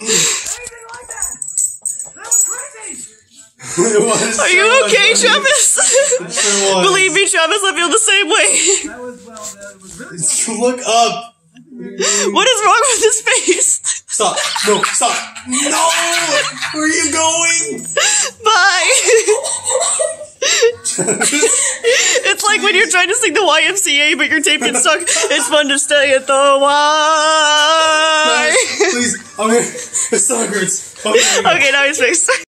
Are you okay, Travis? It sure was. Believe me, Travis, I feel the same way. That was, well, that was really Look up. What is wrong with his face? Stop. No, stop. No! Where are you going? Bye. it's like when you're trying to sing the YMCA, but your tape gets stuck. It's fun to stay at the Y. I'm gonna. Hurts. Okay. Okay, now he's fixed.